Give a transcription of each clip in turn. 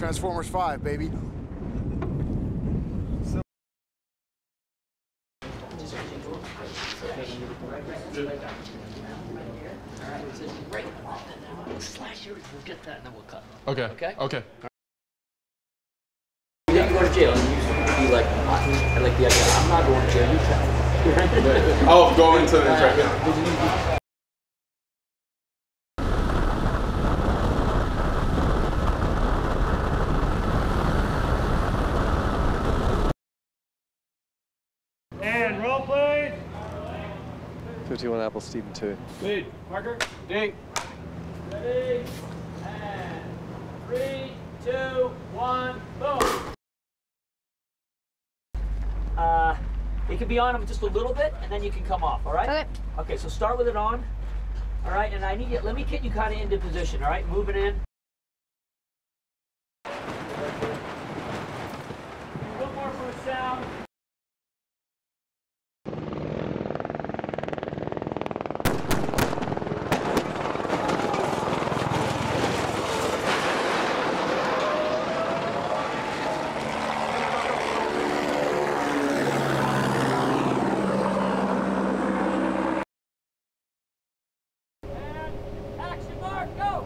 Transformers 5, baby. Slash you, we'll get that and then we'll cut. Okay. Okay? Okay. You didn't go to jail. You used to be like, I, I like the idea. I'm not going to jail. You tell. Oh, go into the track. 51 Apple, Stephen 2. Lead. Marker. Ding. Ready. And three, two, one, boom. Uh, it can be on them just a little bit, and then you can come off. All right. Okay. Okay. So start with it on. All right, and I need you. Let me get you kind of into position. All right, moving in. One more for a sound. Action mark, go!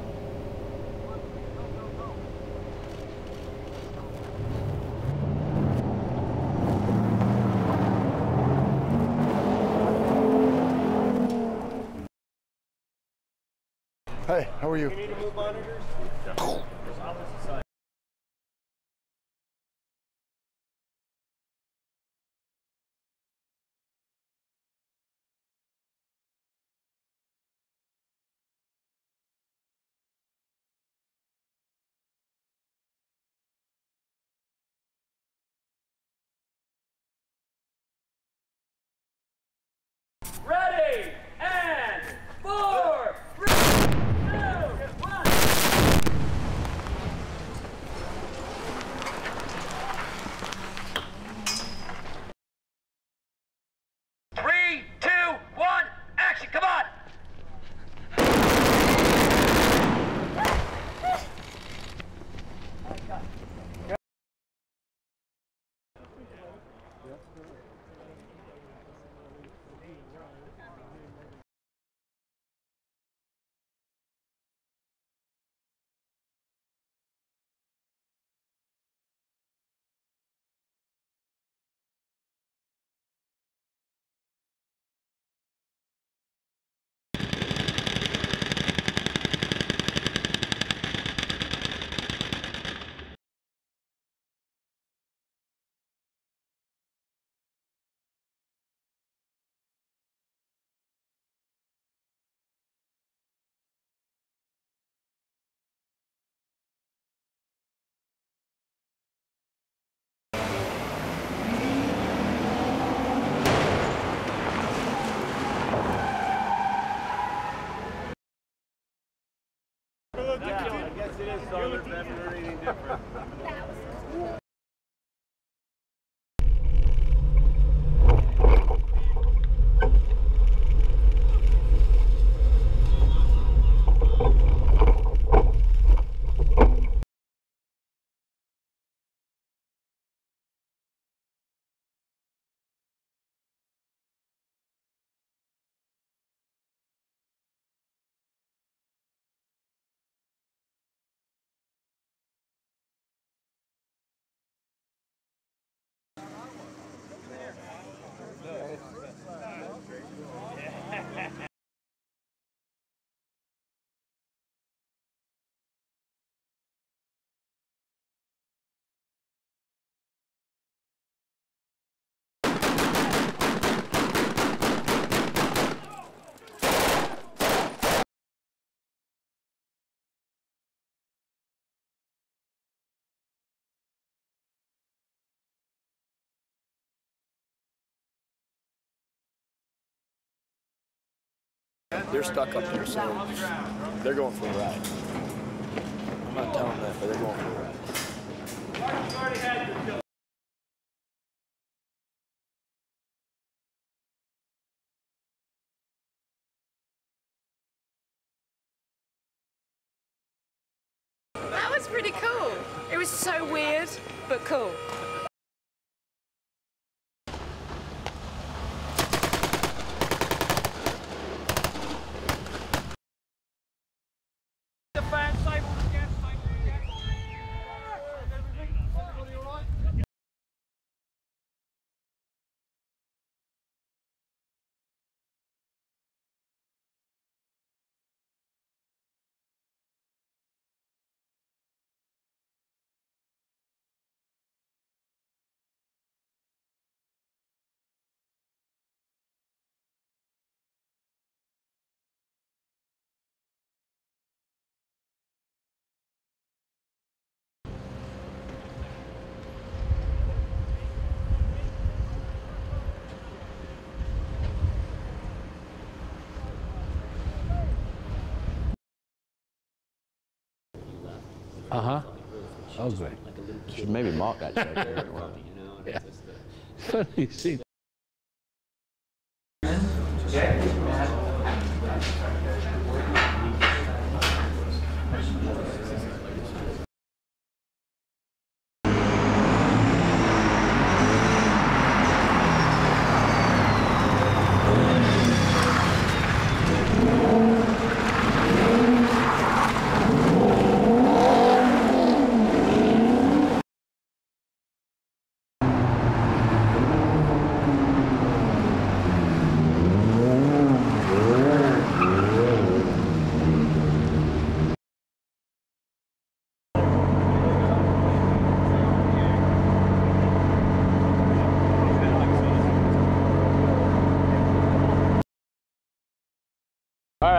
Hey, how are you? Side. Ready They're stuck up there, so they're going for a ride. I'm not telling them, that, but they're going for a ride. That was pretty cool. It was was so weird, but cool. Uh huh. that Ugly. Should maybe mark that joke there. Yeah. Funny, see.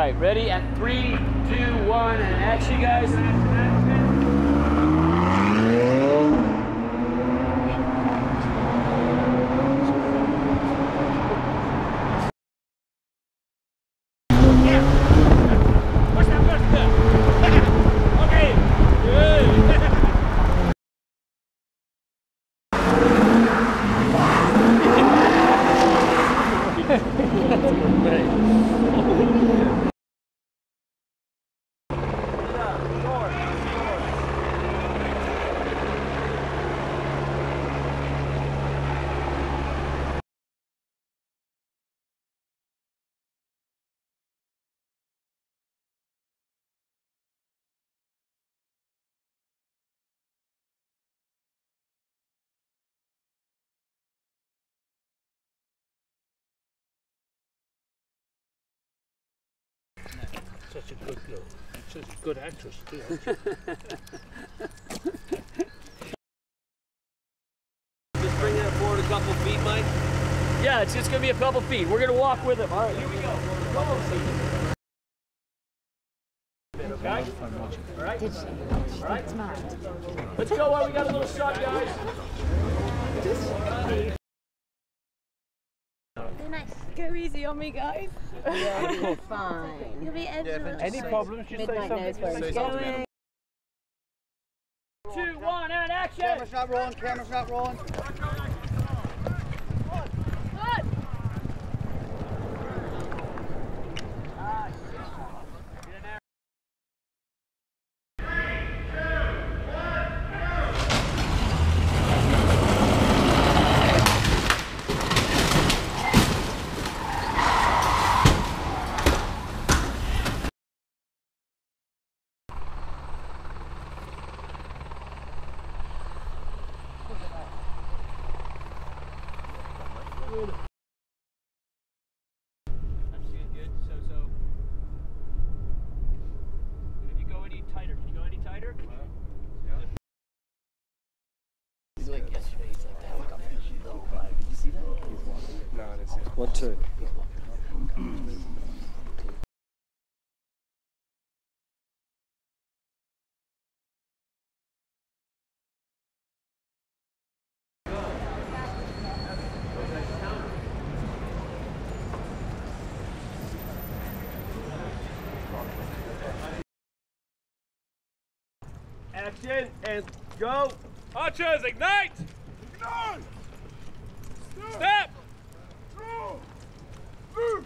Right, ready? At three, two, one, and action, guys. Such a good girl. Such a good actress, too. aren't you? Just bring that forward a couple feet, Mike. Yeah, it's just gonna be a couple feet. We're gonna walk with him. All right, here we go. Couple feet. Okay? All right. All right. Let's go while we got a little shot, guys. Go easy on me, guys. Yeah, You'll be fine. You'll be Any problems, just say Midnight knows where something. he's going. Two, one, and action. Camera's not rolling, camera's not rolling. I'm seeing good. So, so. Did you go any tighter? Did you go any tighter? He's like yesterday, he's like, that got me low vibe. Did you see that? No, I didn't see it. One, two. Action and go. Archers, ignite! Ignite! Step! Step. Draw! Move!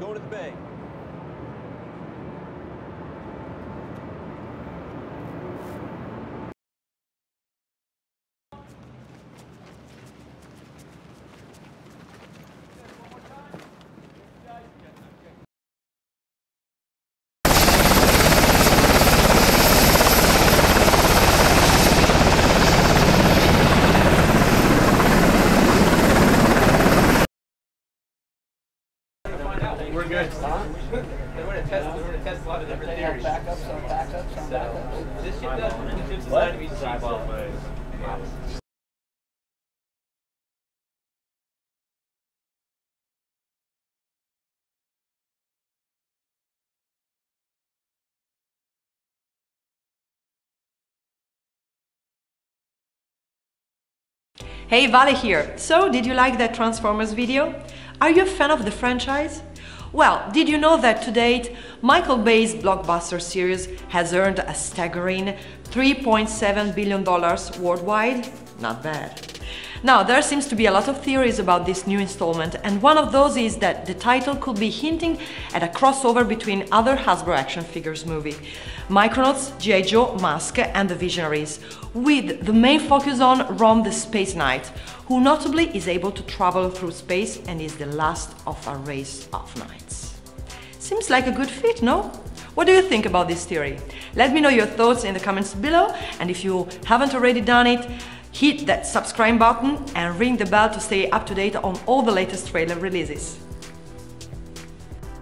Go to the bay. Hey, Vale here! So, did you like that Transformers video? Are you a fan of the franchise? Well, did you know that to date, Michael Bay's blockbuster series has earned a staggering $3.7 billion worldwide? Not bad. Now, there seems to be a lot of theories about this new installment, and one of those is that the title could be hinting at a crossover between other Hasbro action figures movie, Micronauts, G.I. Joe, Mask, and the Visionaries, with the main focus on Rom the Space Knight, who notably is able to travel through space and is the last of a race of knights. Seems like a good fit, no? What do you think about this theory? Let me know your thoughts in the comments below, and if you haven't already done it, hit that subscribe button and ring the bell to stay up to date on all the latest trailer releases.